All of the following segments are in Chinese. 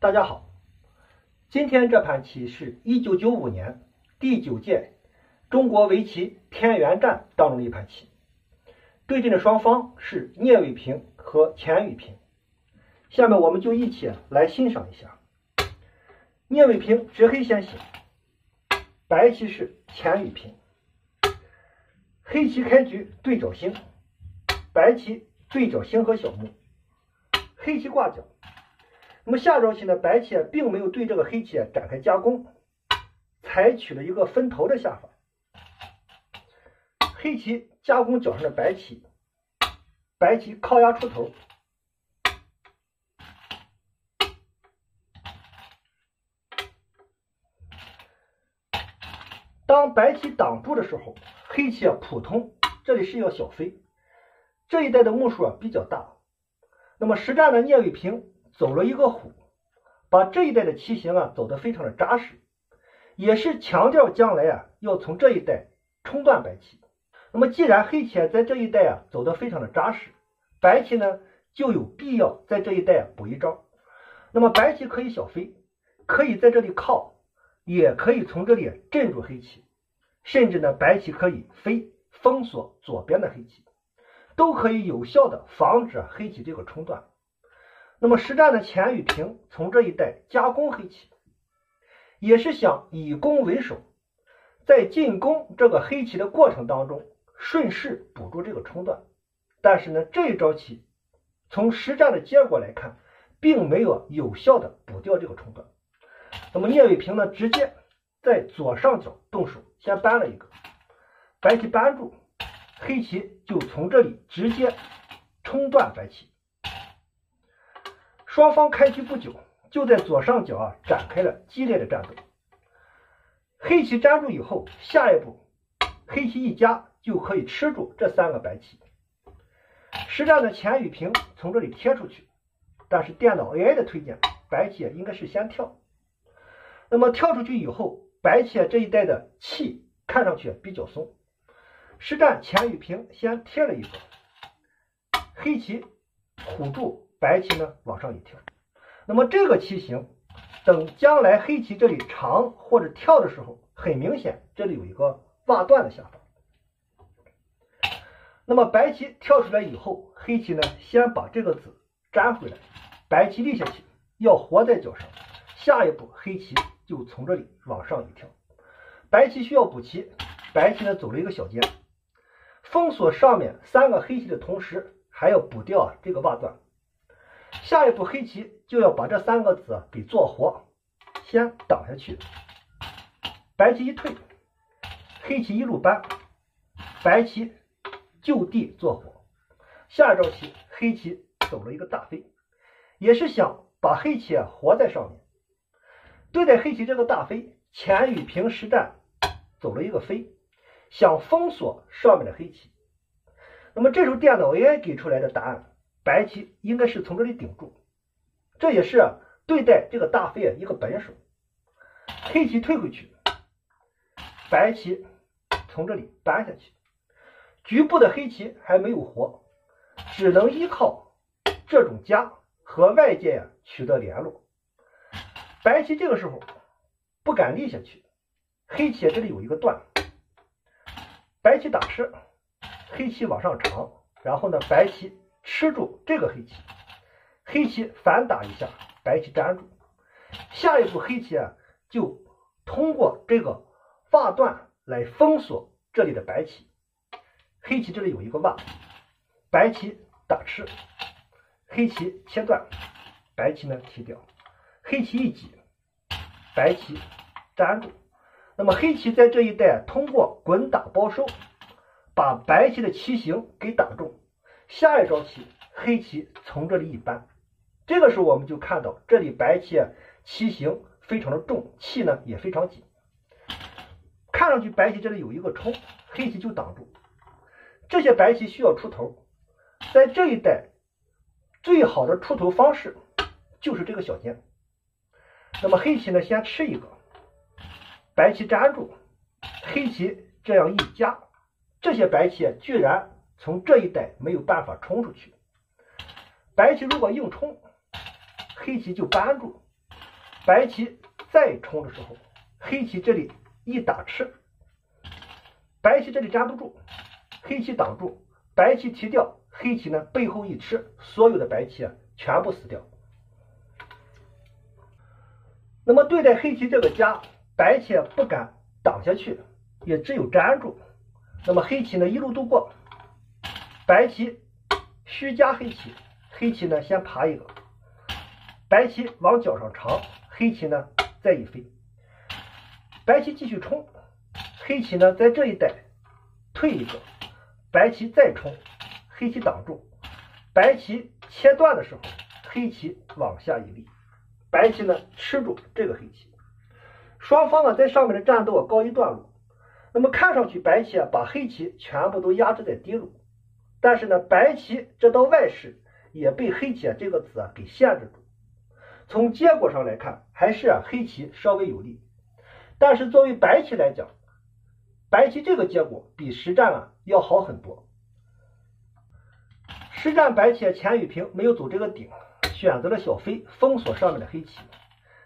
大家好，今天这盘棋是一九九五年第九届中国围棋天元战当中的一盘棋，对阵的双方是聂卫平和钱宇平。下面我们就一起来欣赏一下。聂卫平执黑先行，白棋是钱宇平，黑棋开局对角星，白棋对角星和小目，黑棋挂角。那么下招棋呢，白棋并没有对这个黑棋展开加攻，采取了一个分头的下法。黑棋加攻角上的白棋，白棋靠压出头。当白棋挡住的时候，黑棋啊普通，这里是一个小飞。这一带的目数啊比较大。那么实战的聂卫平。走了一个虎，把这一带的棋形啊走得非常的扎实，也是强调将来啊要从这一带冲断白棋。那么既然黑棋在这一带啊走得非常的扎实，白棋呢就有必要在这一带补一招。那么白棋可以小飞，可以在这里靠，也可以从这里镇住黑棋，甚至呢白棋可以飞封锁左边的黑棋，都可以有效的防止黑棋这个冲断。那么实战的钱宇平从这一带加攻黑棋，也是想以攻为守，在进攻这个黑棋的过程当中，顺势补住这个冲断。但是呢，这一招棋从实战的结果来看，并没有有效的补掉这个冲断。那么聂卫平呢，直接在左上角动手，先搬了一个白棋搬住，黑棋就从这里直接冲断白棋。双方开局不久，就在左上角啊展开了激烈的战斗。黑棋粘住以后，下一步黑棋一夹就可以吃住这三个白棋。实战的钱宇平从这里贴出去，但是电脑 AI 的推荐，白棋应该是先跳。那么跳出去以后，白棋这一带的气看上去比较松。实战钱宇平先贴了一个黑棋虎住。白棋呢往上一跳，那么这个棋形，等将来黑棋这里长或者跳的时候，很明显这里有一个挖断的下法。那么白棋跳出来以后，黑棋呢先把这个子粘回来，白棋立下去要活在角上，下一步黑棋就从这里往上一跳，白棋需要补棋，白棋呢走了一个小尖，封锁上面三个黑棋的同时，还要补掉这个挖断。下一步黑棋就要把这三个子给做活，先挡下去。白棋一退，黑棋一路搬，白棋就地做活。下一招棋，黑棋走了一个大飞，也是想把黑棋活在上面。对待黑棋这个大飞，钱宇平实战走了一个飞，想封锁上面的黑棋。那么这时候电脑 AI 给出来的答案。白棋应该是从这里顶住，这也是对待这个大飞啊一个本手。黑棋退回去，白棋从这里搬下去，局部的黑棋还没有活，只能依靠这种夹和外界呀取得联络。白棋这个时候不敢立下去，黑棋这里有一个断，白棋打吃，黑棋往上长，然后呢白棋。吃住这个黑棋，黑棋反打一下，白棋粘住。下一步黑棋啊，就通过这个挖断来封锁这里的白棋。黑棋这里有一个挖，白棋打吃，黑棋切断，白棋呢提掉，黑棋一挤，白棋粘住。那么黑棋在这一带通过滚打包收，把白棋的棋形给打中。下一招棋，黑棋从这里一搬，这个时候我们就看到这里白棋棋形非常的重，气呢也非常紧，看上去白棋这里有一个冲，黑棋就挡住。这些白棋需要出头，在这一带最好的出头方式就是这个小尖。那么黑棋呢先吃一个，白棋粘住，黑棋这样一夹，这些白棋居然。从这一带没有办法冲出去，白棋如果硬冲，黑棋就扳住，白棋再冲的时候，黑棋这里一打吃，白棋这里粘不住，黑棋挡住，白棋提掉，黑棋呢背后一吃，所有的白棋啊全部死掉。那么对待黑棋这个家，白棋不敢挡下去，也只有粘住。那么黑棋呢一路度过，白棋虚夹黑棋，黑棋呢先爬一个，白棋往角上长。黑棋呢再一飞，白棋继续冲，黑棋呢在这一带退一个，白棋再冲，黑棋挡住，白棋切断的时候，黑棋往下一立，白棋呢吃住这个黑棋，双方啊在上面的战斗啊告一段落。那么看上去白棋啊把黑棋全部都压制在低路，但是呢白棋这道外势也被黑棋啊这个子啊给限制住。从结果上来看，还是啊黑棋稍微有利，但是作为白棋来讲，白棋这个结果比实战啊要好很多。实战白棋钱雨平没有走这个顶，选择了小飞封锁上面的黑棋，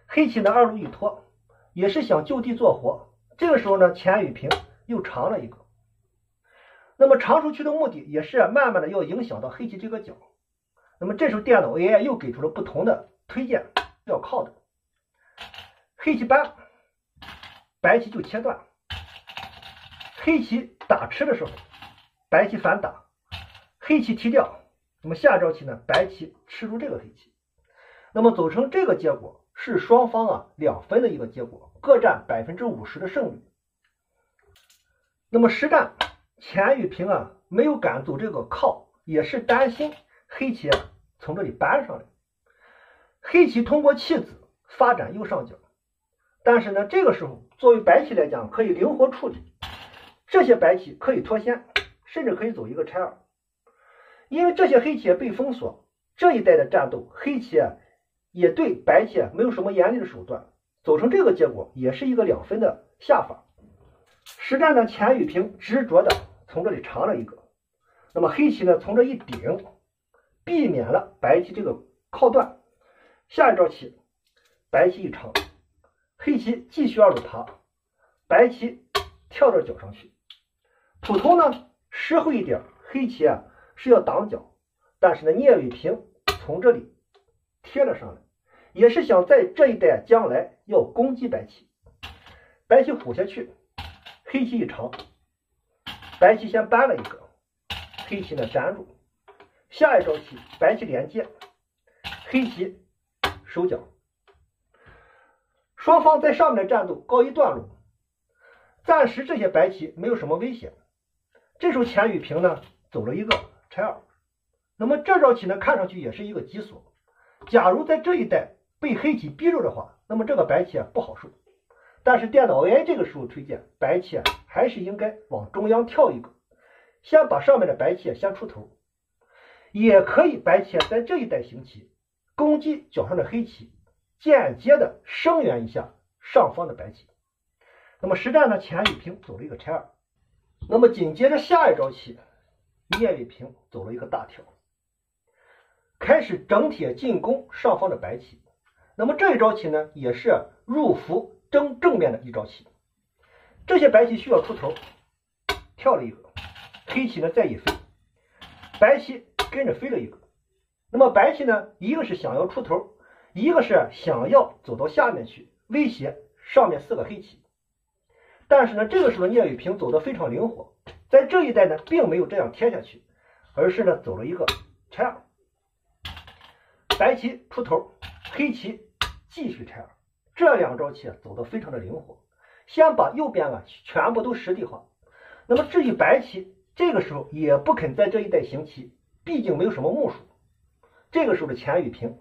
黑棋呢二路一拖，也是想就地做活。这个时候呢，钱雨平又长了一个，那么长出去的目的也是慢慢的要影响到黑棋这个角。那么这时候电脑 AI 又给出了不同的。推荐要靠的，黑棋搬，白棋就切断。黑棋打吃的时候，白棋反打，黑棋提掉。那么下招棋呢？白棋吃住这个黑棋，那么走成这个结果是双方啊两分的一个结果，各占百分之五十的胜率。那么实战钱玉平啊没有敢走这个靠，也是担心黑棋啊从这里搬上来。黑棋通过弃子发展右上角，但是呢，这个时候作为白棋来讲，可以灵活处理这些白棋，可以脱先，甚至可以走一个拆二，因为这些黑棋被封锁，这一代的战斗，黑棋也对白棋没有什么严厉的手段，走成这个结果也是一个两分的下法。实战呢，钱雨平执着的从这里长了一个，那么黑棋呢从这一顶，避免了白棋这个靠断。下一招棋，白棋一长，黑棋继续二路爬，白棋跳到角上去。普通呢，实惠一点，黑棋啊是要挡角，但是呢，聂卫平从这里贴了上来，也是想在这一带将来要攻击白棋。白棋虎下去，黑棋一长，白棋先搬了一个，黑棋呢粘住。下一招棋，白棋连接，黑棋。收脚，双方在上面的战斗告一段落，暂时这些白棋没有什么危险。这时候钱雨平呢走了一个拆二，那么这招棋呢看上去也是一个急锁。假如在这一带被黑棋逼住的话，那么这个白棋啊不好受。但是电脑 AI 这个时候推荐白棋啊还是应该往中央跳一个，先把上面的白棋先出头，也可以白棋在这一带行棋。攻击脚上的黑棋，间接的声援一下上方的白棋。那么实战呢，钱雨平走了一个拆二。那么紧接着下一招棋，聂卫平走了一个大跳，开始整体进攻上方的白棋。那么这一招棋呢，也是入伏争正面的一招棋。这些白棋需要出头，跳了一个，黑棋呢再一飞，白棋跟着飞了一个。那么白棋呢，一个是想要出头，一个是想要走到下面去威胁上面四个黑棋。但是呢，这个时候聂卫平走的非常灵活，在这一带呢，并没有这样贴下去，而是呢走了一个拆二，白棋出头，黑棋继续拆二，这两招棋啊走的非常的灵活，先把右边啊全部都实地化。那么至于白棋，这个时候也不肯在这一带行棋，毕竟没有什么目数。这个时候的钱雨平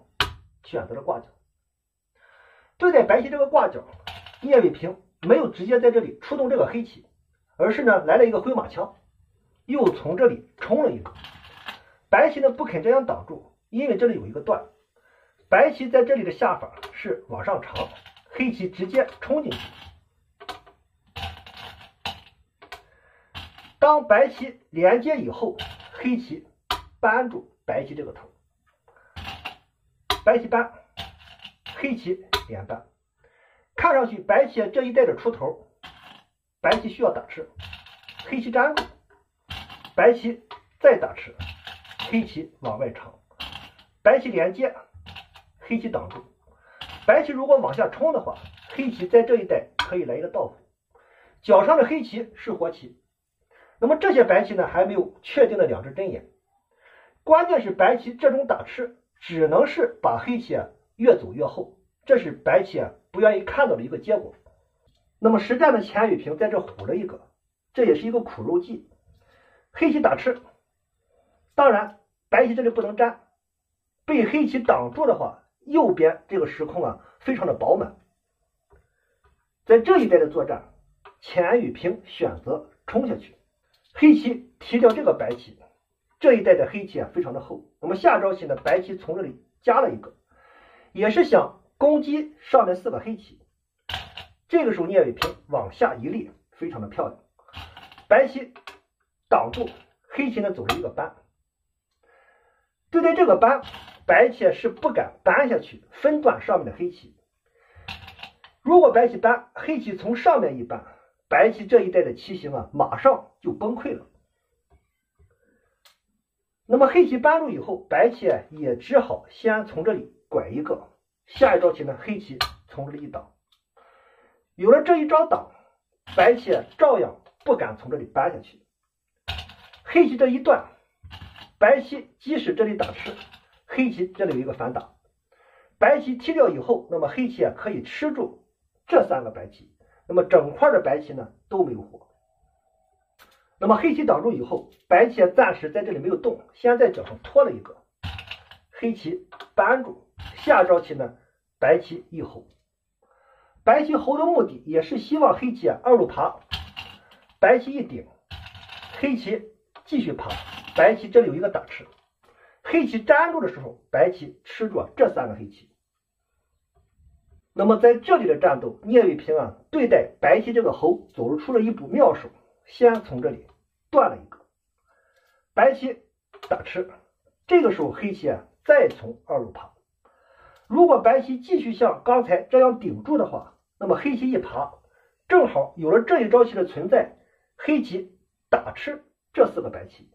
选择了挂角，对待白棋这个挂角，聂卫平没有直接在这里出动这个黑棋，而是呢来了一个回马枪，又从这里冲了一个。白棋呢不肯这样挡住，因为这里有一个断。白棋在这里的下法是往上长，黑棋直接冲进去。当白棋连接以后，黑棋扳住白棋这个头。白棋扳，黑棋连扳。看上去白棋这一带的出头，白棋需要打吃，黑棋粘住，白棋再打吃，黑棋往外长，白棋连接，黑棋挡住，白棋如果往下冲的话，黑棋在这一带可以来一个倒伏，角上的黑棋是活棋，那么这些白棋呢还没有确定的两只针眼，关键是白棋这种打吃只能是把黑棋啊越走越后，这是白棋啊不愿意看到的一个结果。那么实战的钱雨平在这虎了一个，这也是一个苦肉计。黑棋打吃，当然白棋这里不能粘，被黑棋挡住的话，右边这个时空啊非常的饱满。在这一带的作战，钱雨平选择冲下去，黑棋提掉这个白棋，这一带的黑棋啊非常的厚。那么下招棋呢，白棋从这里加了一个，也是想攻击上面四个黑棋。这个时候聂卫平往下一立，非常的漂亮。白棋挡住，黑棋呢走了一个扳。对待这个扳，白棋是不敢扳下去，分断上面的黑棋。如果白棋扳，黑棋从上面一扳，白棋这一带的棋形啊，马上就崩溃了。那么黑棋扳住以后，白棋也只好先从这里拐一个。下一招棋呢，黑棋从这里一挡，有了这一招挡，白棋照样不敢从这里扳下去。黑棋这一断，白棋即使这里打吃，黑棋这里有一个反打，白棋踢掉以后，那么黑棋啊可以吃住。这三个白棋，那么整块的白棋呢都没有活。那么黑棋挡住以后，白棋暂时在这里没有动，先在脚上拖了一个，黑棋扳住。下招棋呢，白棋一吼，白棋吼的目的也是希望黑棋啊二路爬，白棋一顶，黑棋继续爬，白棋这里有一个打吃，黑棋粘住的时候，白棋吃住这三个黑棋。那么在这里的战斗，聂卫平啊，对待白棋这个猴，走出了一步妙手，先从这里断了一个白棋打吃，这个时候黑棋啊，再从二路爬。如果白棋继续像刚才这样顶住的话，那么黑棋一爬，正好有了这一招棋的存在，黑棋打吃这四个白棋，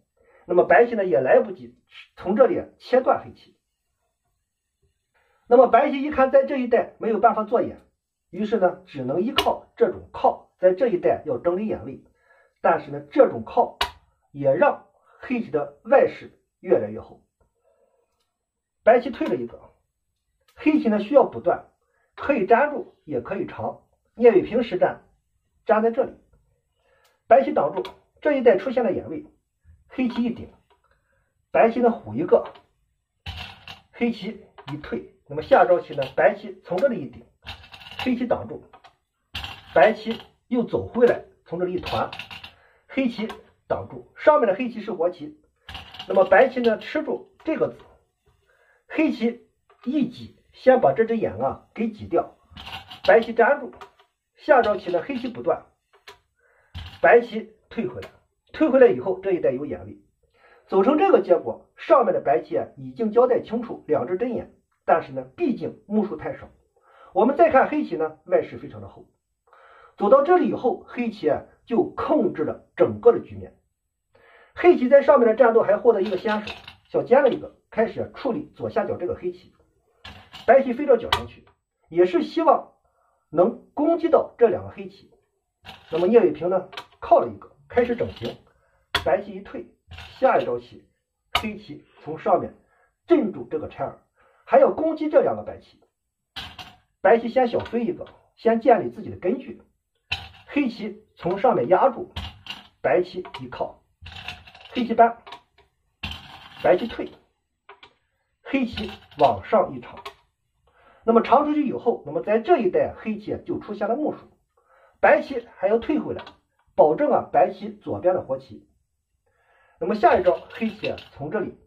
那么白棋呢也来不及从这里切断黑棋。那么白棋一看在这一带没有办法做眼，于是呢只能依靠这种靠，在这一带要整理眼位。但是呢这种靠也让黑棋的外势越来越厚。白棋退了一个，黑棋呢需要补断，可以粘住也可以长。聂卫平实战粘在这里，白棋挡住这一带出现了眼位，黑棋一顶，白棋呢虎一个，黑棋一退。那么下招棋呢？白棋从这里一顶，黑棋挡住，白棋又走回来，从这里一团，黑棋挡住，上面的黑棋是活棋，那么白棋呢吃住这个子，黑棋一挤，先把这只眼啊给挤掉，白棋粘住，下招棋呢黑棋不断，白棋退回来，退回来以后这一带有眼位，走成这个结果，上面的白棋啊已经交代清楚两只针眼。但是呢，毕竟目数太少。我们再看黑棋呢，外势非常的厚。走到这里以后，黑棋啊就控制了整个的局面。黑棋在上面的战斗还获得一个先手，小尖了一个，开始处理左下角这个黑棋。白棋飞到角上去，也是希望能攻击到这两个黑棋。那么聂卫平呢，靠了一个，开始整形。白棋一退，下一招棋，黑棋从上面镇住这个拆儿。还要攻击这两个白棋，白棋先小飞一个，先建立自己的根据。黑棋从上面压住，白棋一靠，黑棋扳，白棋退，黑棋往上一长。那么长出去以后，那么在这一带黑棋就出现了木数，白棋还要退回来，保证啊白棋左边的活棋。那么下一招，黑棋从这里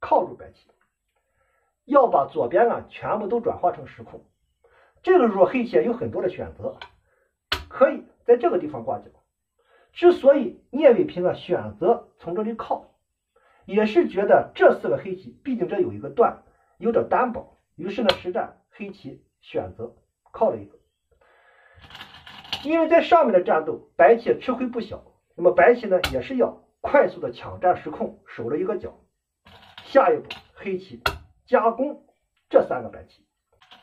靠住白棋。要把左边啊全部都转化成实空，这个时候黑棋有很多的选择，可以在这个地方挂角。之所以聂卫平啊选择从这里靠，也是觉得这四个黑棋毕竟这有一个断，有点单薄，于是呢实战黑棋选择靠了一个。因为在上面的战斗，白棋吃亏不小，那么白棋呢也是要快速的抢占时空，守了一个角。下一步，黑棋加攻这三个白棋。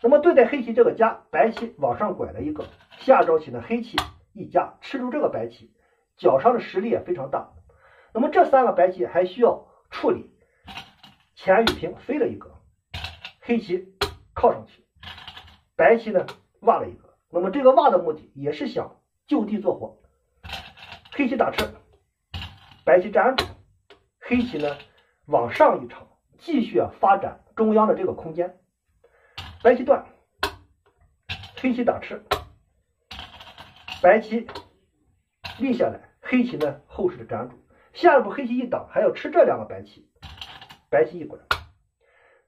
那么对待黑棋这个家，白棋往上拐了一个。下招棋呢，黑棋一夹吃住这个白棋，角上的实力也非常大。那么这三个白棋还需要处理，钱雨平飞了一个，黑棋靠上去，白棋呢挖了一个。那么这个挖的目的也是想就地做活。黑棋打吃，白棋粘住，黑棋呢往上一长，继续啊发展中央的这个空间。白棋断，黑棋打吃，白棋立下来，黑棋呢后势的粘住。下一步黑棋一挡，还要吃这两个白棋，白棋一拐，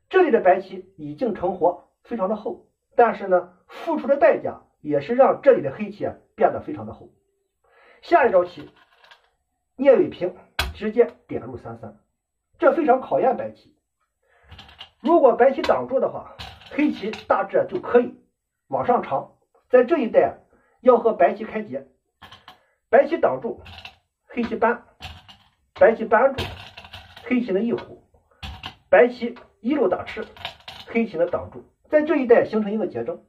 这里的白棋已经成活，非常的厚，但是呢，付出的代价也是让这里的黑棋啊变得非常的厚。下一招棋，聂卫平直接点入三三，这非常考验白棋。如果白棋挡住的话，黑棋大致就可以往上长，在这一带要和白棋开劫，白棋挡住，黑棋扳。白棋扳住，黑棋的一虎，白棋一路打吃，黑棋的挡住，在这一带形成一个劫争。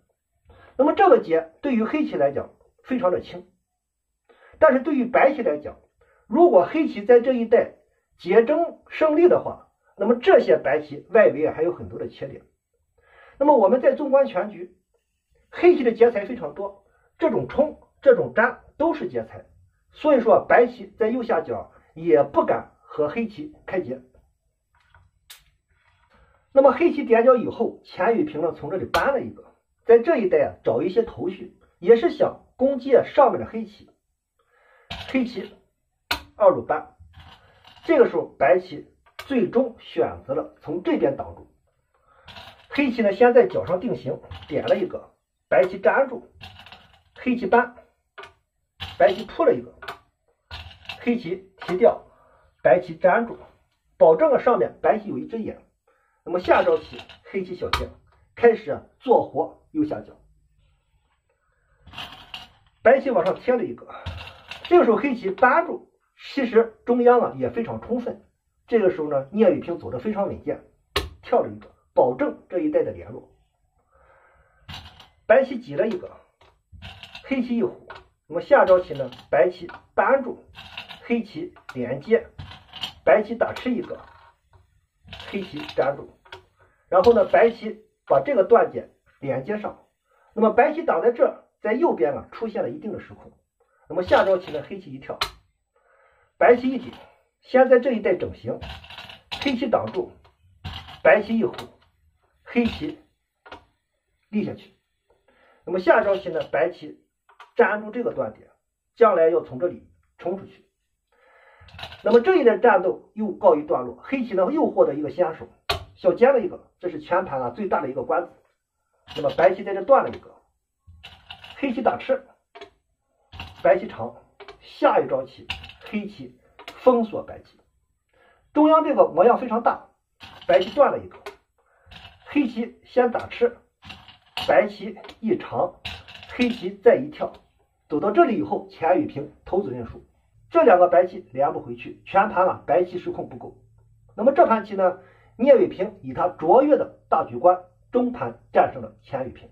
那么这个劫对于黑棋来讲非常的轻，但是对于白棋来讲，如果黑棋在这一带劫争胜利的话，那么这些白棋外围还有很多的切点。那么我们在纵观全局，黑棋的劫财非常多，这种冲、这种粘都是劫财，所以说白棋在右下角。也不敢和黑棋开劫。那么黑棋点角以后，钱雨平呢从这里搬了一个，在这一带啊找一些头绪，也是想攻击上面的黑棋。黑棋二路搬，这个时候白棋最终选择了从这边挡住。黑棋呢先在角上定型，点了一个，白棋粘住，黑棋搬，白棋扑了一个。黑棋提掉，白棋粘住，保证了上面白棋有一只眼。那么下招棋，黑棋小尖，开始做活右下角。白棋往上贴了一个，这个时候黑棋扳住，其实中央啊也非常充分。这个时候呢，聂卫平走的非常稳健，跳了一个，保证这一带的联络。白棋挤了一个，黑棋一虎。那么下招棋呢，白棋扳住。黑棋连接，白棋打吃一个，黑棋粘住，然后呢，白棋把这个断点连接上，那么白棋挡在这，在右边啊出现了一定的时空，那么下招棋呢，黑棋一跳，白棋一顶，先在这一带整形，黑棋挡住，白棋一虎，黑棋立下去，那么下一招棋呢，白棋粘住这个断点，将来要从这里冲出去。那么这一轮战斗又告一段落，黑棋呢又获得一个先手，小尖了一个，这是全盘啊最大的一个关子。那么白棋在这断了一个，黑棋打吃，白棋长，下一招棋黑棋封锁白棋，中央这个模样非常大，白棋断了一个，黑棋先打吃，白棋一长，黑棋再一跳，走到这里以后，钱雨平投子认输。这两个白棋连不回去，全盘啊白棋失控不够。那么这盘棋呢，聂卫平以他卓越的大局观，中盘战胜了钱雨平。